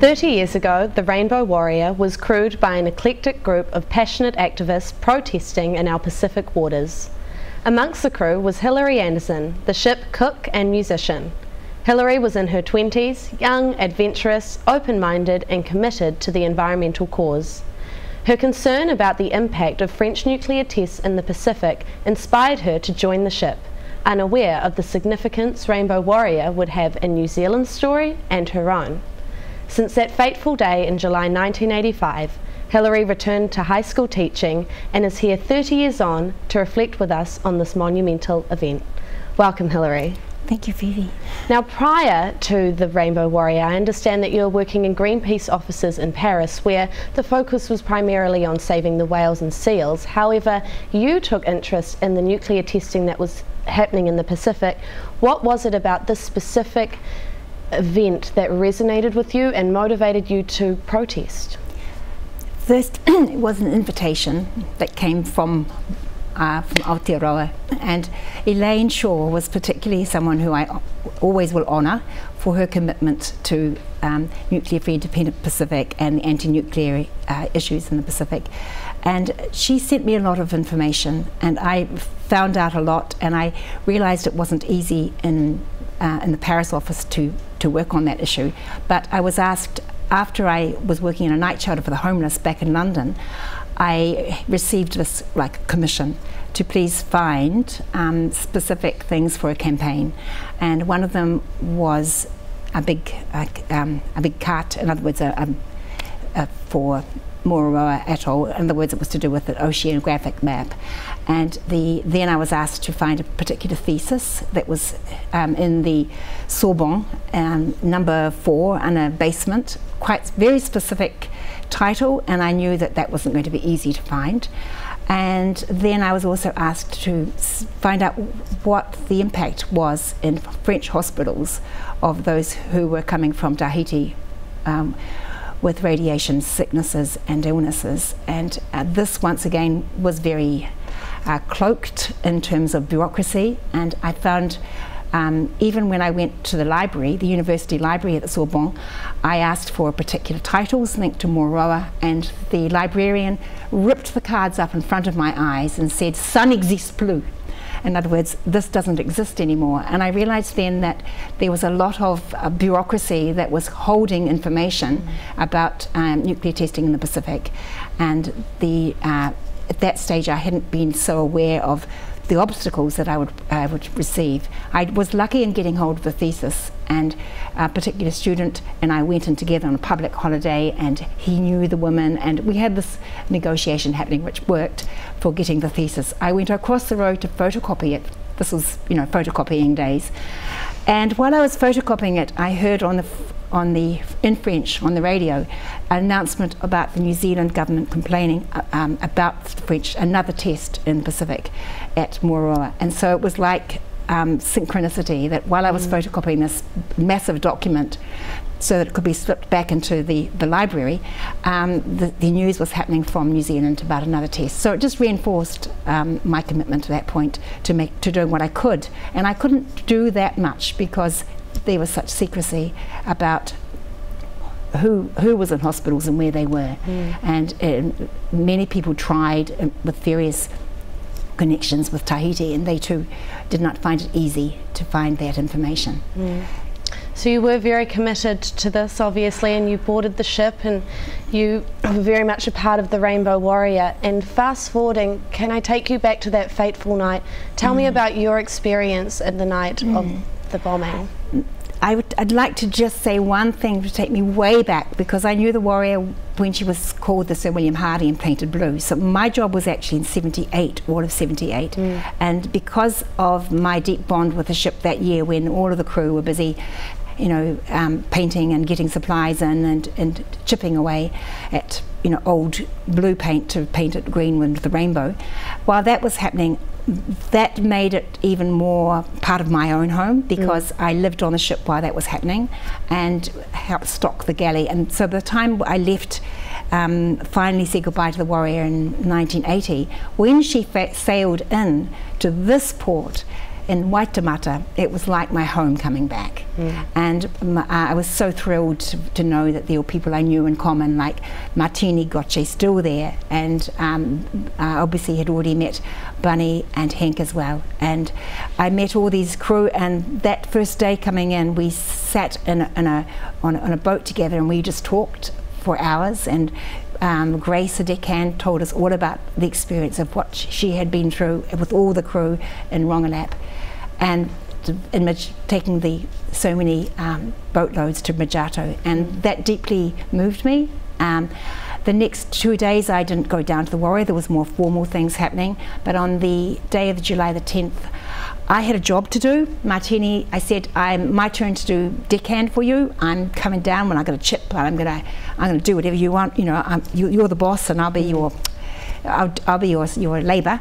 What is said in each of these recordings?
30 years ago, the Rainbow Warrior was crewed by an eclectic group of passionate activists protesting in our Pacific waters. Amongst the crew was Hilari Anderson, the ship cook and musician. Hilari was in her 20s, young, adventurous, open minded, and committed to the environmental cause. Her concern about the impact of French nuclear tests in the Pacific inspired her to join the ship, unaware of the significance Rainbow Warrior would have in New Zealand's story and her own. Since that fateful day in July 1985, Hilari returned to high school teaching and is here 30 years on to reflect with us on this monumental event. Welcome, Hilari. Thank you, Phoebe. Now, prior to the Rainbow Warrior, I understand that you were working in Greenpeace offices in Paris, where the focus was primarily on saving the whales and seals. However, you took interest in the nuclear testing that was happening in the Pacific. What was it about this specific event that resonated with you and motivated you to protest? First, it was an invitation that came from uh, from Aotearoa. And Elaine Shaw was particularly someone who I always will honour for her commitment to um, nuclear free independent Pacific and the anti-nuclear uh, issues in the Pacific. And she sent me a lot of information and I found out a lot and I realised it wasn't easy in, uh, in the Paris office to to work on that issue. But I was asked after I was working in a night shelter for the homeless back in London, I received this like commission to please find um, specific things for a campaign, and one of them was a big uh, um, a big cart. In other words, a, a, a for Mururoa Atoll. In other words, it was to do with the oceanographic map. And the, then I was asked to find a particular thesis that was um, in the Sorbonne, um, number four, in a basement, quite very specific title, and I knew that that wasn't going to be easy to find. And then I was also asked to find out what the impact was in French hospitals of those who were coming from Tahiti. Um, with radiation sicknesses and illnesses. And uh, this, once again, was very uh, cloaked in terms of bureaucracy. And I found, um, even when I went to the library, the university library at the Sorbonne, I asked for particular titles linked to Mururoa, and the librarian ripped the cards up in front of my eyes and said, "Ça n'existe plus." In other words, this doesn't exist anymore. And I realized then that there was a lot of uh, bureaucracy that was holding information mm about um, nuclear testing in the Pacific. And the, uh, at that stage, I hadn't been so aware of the obstacles that I would, I would receive. I was lucky in getting hold of the thesis, and a particular student and I went in together on a public holiday, and he knew the woman, and we had this negotiation happening, which worked for getting the thesis. I went across the road to photocopy it. This was, you know, photocopying days. And while I was photocopying it, I heard on the on the in French on the radio an announcement about the New Zealand government complaining uh, um, about the French another test in the Pacific at Mururoa, and so it was like um, synchronicity that while I was mm. photocopying this massive document so that it could be slipped back into the, the library, um, the, the, news was happening from New Zealand about another test. So it just reinforced um, my commitment to that point to make to doing what I could. And I couldn't do that much because there was such secrecy about who who was in hospitals and where they were, mm. and uh, many people tried uh, with various connections with Tahiti, and they too did not find it easy to find that information. Mm. So you were very committed to this, obviously, and you boarded the ship, and you were very much a part of the Rainbow Warrior. And fast forwarding, can I take you back to that fateful night? Tell mm. me about your experience at the night mm. of the bombing. I would, I'd like to just say one thing to take me way back because I knew the warrior when she was called the Sir William Hardy and painted blue. So my job was actually in 78, all of 78. Mm. And because of my deep bond with the ship that year when all of the crew were busy you know, um, painting and getting supplies in and, and chipping away at, you know, old blue paint to paint it green with the rainbow. While that was happening, that made it even more part of my own home because mm. I lived on the ship while that was happening and helped stock the galley. And so by the time I left, um, finally said goodbye to the Warrior in 1980, when she sailed in to this port, in White Waitemata, it was like my home coming back. Mm. And uh, I was so thrilled to, to, know that there were people I knew in common, like Martini Gotje, still there, and um, uh, obviously had already met Bunny and Henk as well. And I met all these crew, and that first day coming in, we sat in a, in a on, a, on a boat together and we just talked for hours and um, Grace, deckhand, told us all about the experience of what she had been through with all the crew in Rongelap and in taking the so many um, boatloads to Mejato. and that deeply moved me. Um, the next two days I didn't go down to the Warrior, there was more formal things happening, but on the day of July the 10th, I had a job to do. Martini, I said, I'm my turn to do deckhand for you. I'm coming down when I got a chip, but I'm gonna, I'm gonna do whatever you want. You know, I'm, you, are the boss, and I'll be your, I'll, I'll be your, your labour.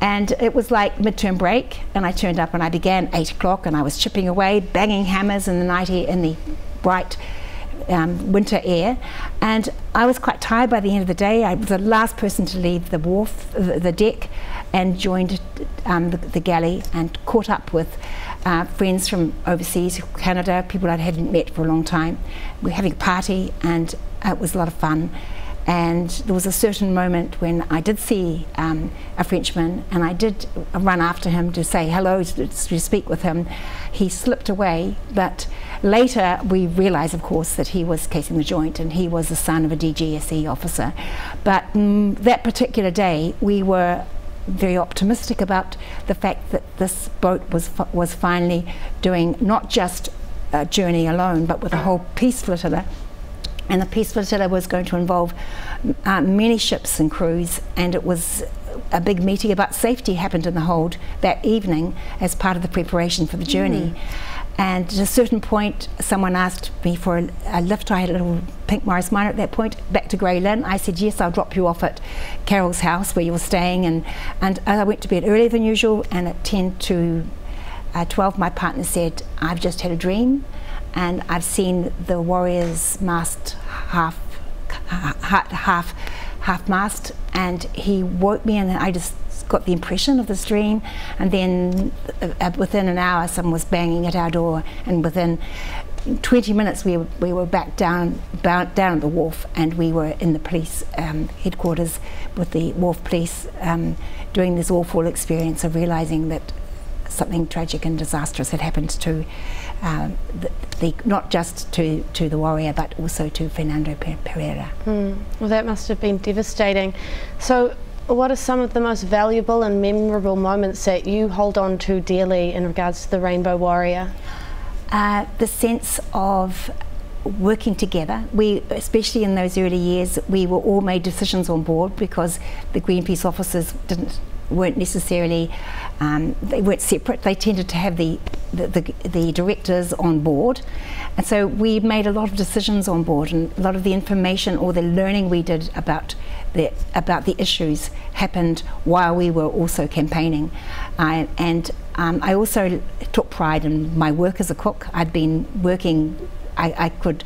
And it was like midterm break, and I turned up and I began eight o'clock, and I was chipping away, banging hammers in the night in the bright um, winter air, and I was quite tired by the end of the day. I was the last person to leave the wharf, the, deck, and joined um, the, the, galley and caught up with uh, friends from overseas, Canada, people I hadn't met for a long time. We were having a party, and it was a lot of fun. And there was a certain moment when I did see um, a Frenchman and I did run after him to say hello, to, to speak with him. He slipped away, but later we realised, of course, that he was casing the joint and he was the son of a DGSE officer. But mm, that particular day, we were very optimistic about the fact that this boat was, was finally doing not just a journey alone, but with a whole peace flotilla and the Peace Flotilla was going to involve uh, many ships and crews, and it was a big meeting about safety happened in the hold that evening as part of the preparation for the journey. Mm. And at a certain point, someone asked me for a, a, lift. I had a little pink Morris Minor at that point, back to Grey Lynn. I said, yes, I'll drop you off at Carol's house where you were staying. And, and I went to bed earlier than usual, and at 10 to uh, 12, my partner said, I've just had a dream and I've seen the Warriors mast half, half, half mast, and he woke me, and I just got the impression of this dream. And then uh, within an hour, someone was banging at our door, and within 20 minutes we, we were back down, down at the wharf and we were in the police um, headquarters with the wharf police um, doing this awful experience of realizing that something tragic and disastrous had happened to uh, the, the, not just to, to the warrior but also to Fernando Pereira. Mm. Well, that must have been devastating. So, what are some of the most valuable and memorable moments that you hold on to dearly in regards to the Rainbow Warrior? Uh, the sense of working together. We, especially in those early years, we were all made decisions on board because the Greenpeace officers didn't weren't necessarily um, they weren't separate. They tended to have the, the, the, the, directors on board. And so we made a lot of decisions on board and a lot of the information or the learning we did about the, about the issues happened while we were also campaigning. Uh, and um, I also took pride in my work as a cook. I'd been working, I, I could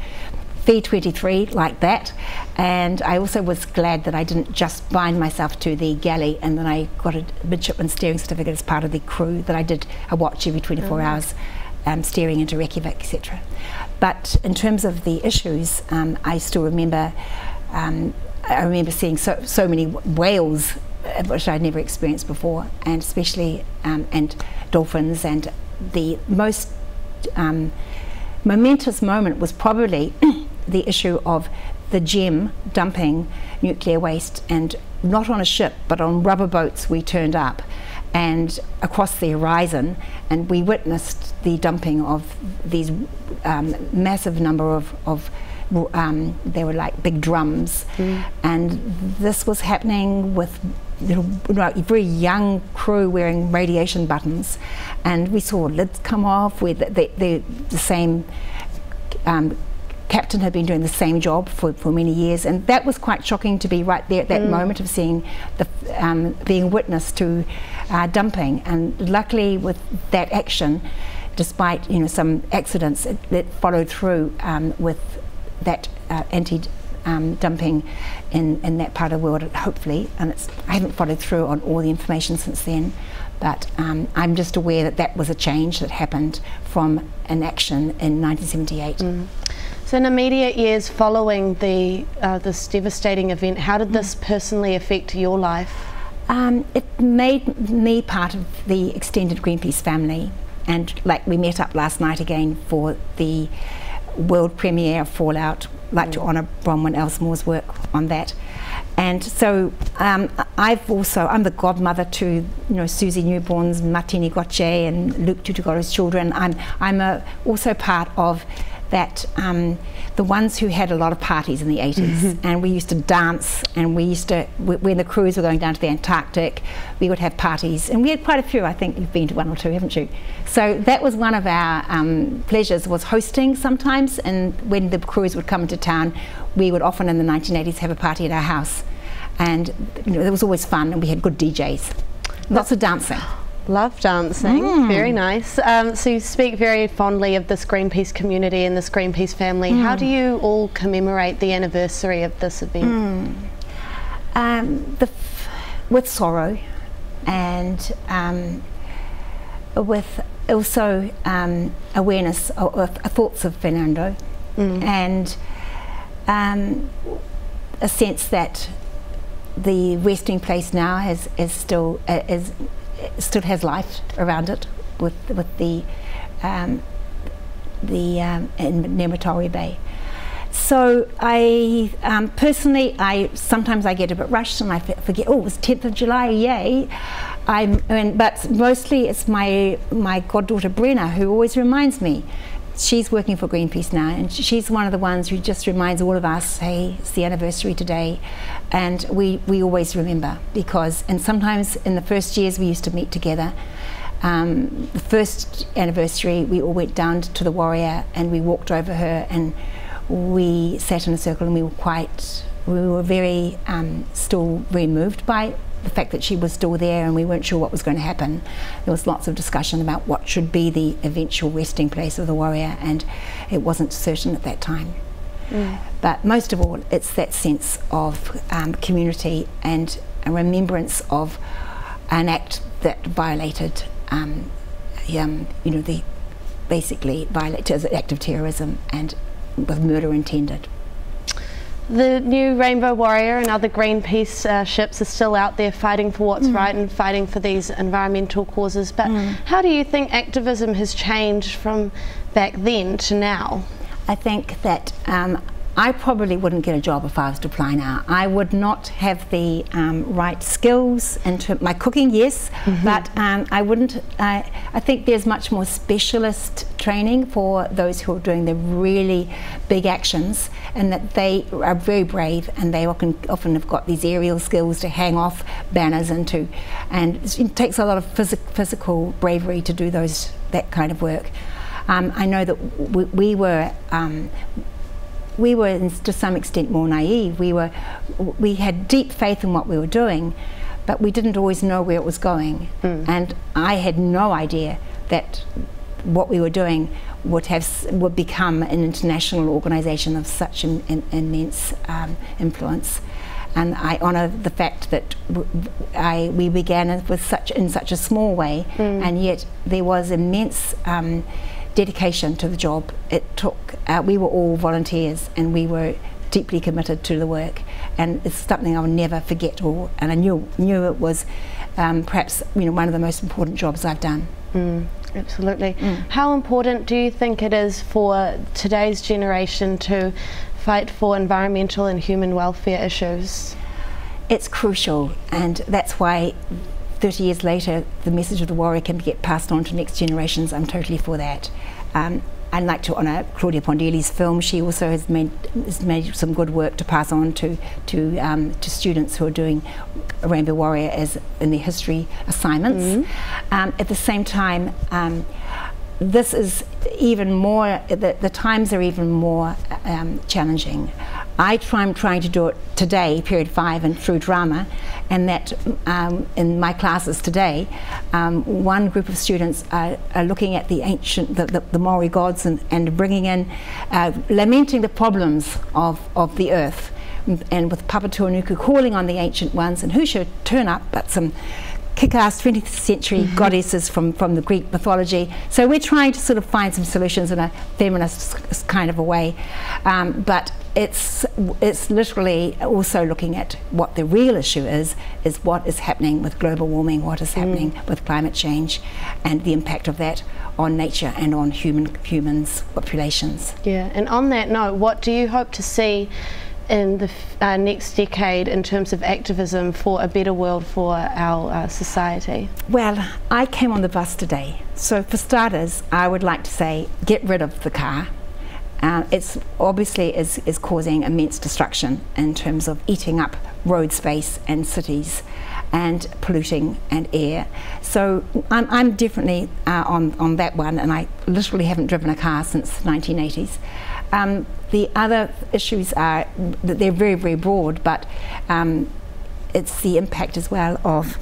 V23 like that. And I also was glad that I didn't just bind myself to the galley and then I got a midshipman steering certificate as part of the crew that I did a watch every 24 mm. hours um, steering into Reykjavik, etc. But in terms of the issues, um, I still remember um, I remember seeing so, so many whales uh, which I'd never experienced before, and especially um, and dolphins. And the most um, momentous moment was probably the issue of the gem dumping nuclear waste and not on a ship but on rubber boats we turned up and across the horizon and we witnessed the dumping of these um, massive number of, of um, they were like big drums mm. and this was happening with little, very young crew wearing radiation buttons and we saw lids come off with the, the, the, the same um, captain had been doing the same job for, for many years, and that was quite shocking to be right there at that mm. moment of seeing the um, being witness to uh, dumping. And luckily, with that action, despite you know some accidents, it, it followed through um, with that uh, anti um, dumping in, in that part of the world, hopefully. And it's, I haven't followed through on all the information since then, but um, I'm just aware that that was a change that happened from an action in 1978. Mm. So, in immediate years following the uh, this devastating event, how did this personally affect your life? Um, it made me part of the extended Greenpeace family, and like we met up last night again for the world premiere of Fallout. Like mm. to honour Bronwyn Elsmore's work on that. And so um, I've also, I'm the godmother to, you know, Susi Newborn's Martini Gotje and Luke Tutugoro's children. I'm, I'm a, also part of that um, the ones who had a lot of parties in the 80s mm-hmm. and we used to dance and we used to when the crews were going down to the Antarctic we would have parties. And we had quite a few I think. You've been to one or two haven't you? So that was one of our um, pleasures was hosting sometimes. And when the crews would come into town we would often in the 1980s have a party at our house. And you know, it was always fun and we had good DJs lots of dancing Love dancing, mm. very nice. Um, so you speak very fondly of this Greenpeace community and this Greenpeace family. Mm. How do you all commemorate the anniversary of this event? Mm. Um, with sorrow and um, with also um, awareness of, of, thoughts of Fernando mm. and um, a sense that the resting place now has, is still uh, is still has life around it with with the um, the um, in Matauri Bay. So I um, personally, I sometimes I get a bit rushed and I forget. Oh, it was 10th of July, yay! I'm, and, but mostly it's my my goddaughter Brenna who always reminds me. She's working for Greenpeace now, and she's one of the ones who just reminds all of us, "Hey, it's the anniversary today," and we, we always remember because, and sometimes in the first years we used to meet together. Um, the first anniversary, we all went down to the Warrior and we walked over her and we sat in a circle and we were quite, we were very, um, still very moved by the fact that she was still there and we weren't sure what was going to happen. There was lots of discussion about what should be the eventual resting place of the warrior, and it wasn't certain at that time. Mm. But most of all, it's that sense of um, community and a remembrance of an act that violated, um, um, you know, the basically violated as an act of terrorism and with murder intended. The new Rainbow Warrior and other Greenpeace uh, ships are still out there fighting for what's mm. right and fighting for these environmental causes. But mm. how do you think activism has changed from back then to now? I think that um, I probably wouldn't get a job if I was to apply now. I would not have the um, right skills into my cooking, yes, mm -hmm. but um, I wouldn't. Uh, I think there's much more specialist training for those who are doing the really big actions, and that they are very brave, and they often often have got these aerial skills to hang off banners and to, and it takes a lot of phys physical bravery to do those that kind of work. Um, I know that we, we were um, we were to some extent more naive. We were, we had deep faith in what we were doing, but we didn't always know where it was going. Mm. And I had no idea that what we were doing would have would become an international organisation of such an, an immense um, influence. And I honour the fact that I, we began with such in such a small way, mm. and yet there was immense. Um, dedication to the job. It took, uh, we were all volunteers and we were deeply committed to the work and it's something I'll never forget or, and I knew, knew it was um, perhaps you know, one of the most important jobs I've done. Mm, absolutely. Mm. How important do you think it is for today's generation to fight for environmental and human welfare issues? It's crucial and that's why 30 years later, the message of the warrior can get passed on to next generations. I'm totally for that. Um, I'd like to honour Claudia Pond Eyley's film. She also has made, has made some good work to pass on to to, um, to students who are doing Rainbow Warrior as in their history assignments. Mm -hmm. um, at the same time, um, this is even more, the, the, times are even more um, challenging. I try, I'm trying to do it today, period five, and through drama, and that um, in my classes today, um, one group of students are, are, looking at the ancient, the, the, the Maori gods, and, and bringing in, uh, lamenting the problems of, of the earth, and with Papatūānuku calling on the ancient ones, and who should turn up but some kick-ass 20th century mm -hmm. goddesses from, from the Greek mythology. So we're trying to sort of find some solutions in a feminist kind of a way. Um, but it's, it's literally also looking at what the real issue is, is what is happening with global warming, what is happening mm. with climate change, and the impact of that on nature and on human humans, populations. Yeah, and on that note, what do you hope to see in the uh, next decade in terms of activism for a better world for our uh, society? Well, I came on the bus today. So, for starters, I would like to say get rid of the car. Uh, it's obviously is, is causing immense destruction in terms of eating up road space and cities and polluting and air. So I'm, I'm definitely uh, on, on that one, and I literally haven't driven a car since the 1980s. Um, the other issues are that they're very, very broad, but um, it's the impact as well of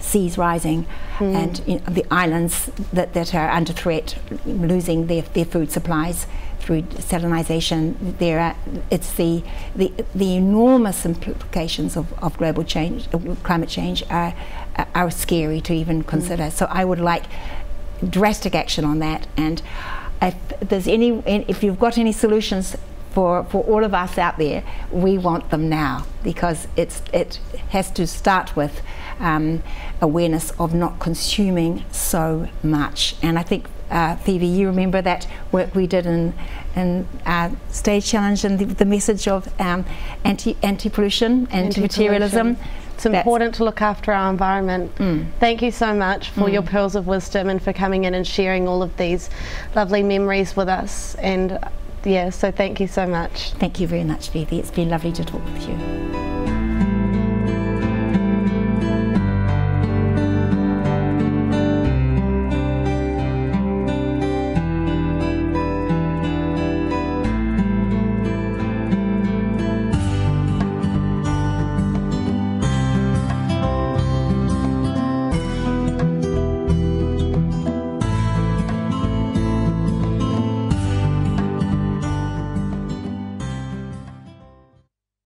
seas rising mm. and you know, the islands that, that are under threat, losing their, their food supplies through salinisation. There are, it's the, the, the enormous implications of, of global change, of climate change are, are scary to even consider. Mm. So I would like drastic action on that and if there's any, if you've got any solutions for, for all of us out there, we want them now because it's, it has to start with um, awareness of not consuming so much. And I think, uh, Phoebe, you remember that work we did in, in uh, Stage Challenge and the, the message of um, anti, anti-pollution, anti-materialism. It's important to look after our environment. Mm. Thank you so much for mm. your pearls of wisdom and for coming in and sharing all of these lovely memories with us. And yeah, so thank you so much. Thank you very much, Phoebe. It's been lovely to talk with you.